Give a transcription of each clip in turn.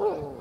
Oh.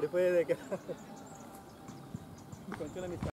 después de que...